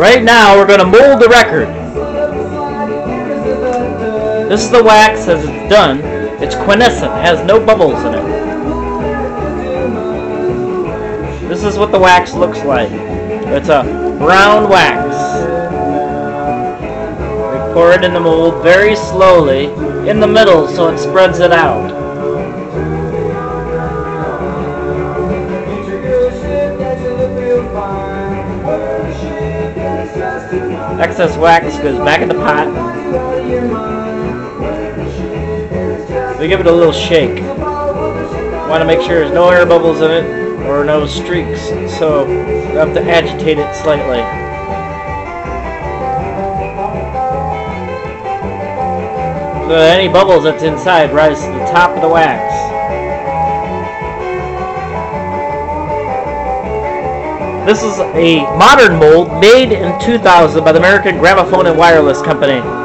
Right now, we're going to mold the record. This is the wax as it's done. It's quiescent, has no bubbles in it. This is what the wax looks like. It's a brown wax. We pour it in the mold very slowly in the middle so it spreads it out. Excess wax goes back in the pot. We give it a little shake. Want to make sure there's no air bubbles in it or no streaks, so you have to agitate it slightly. So any bubbles that's inside rise to the top of the wax. This is a modern mold made in 2000 by the American Gramophone and Wireless Company.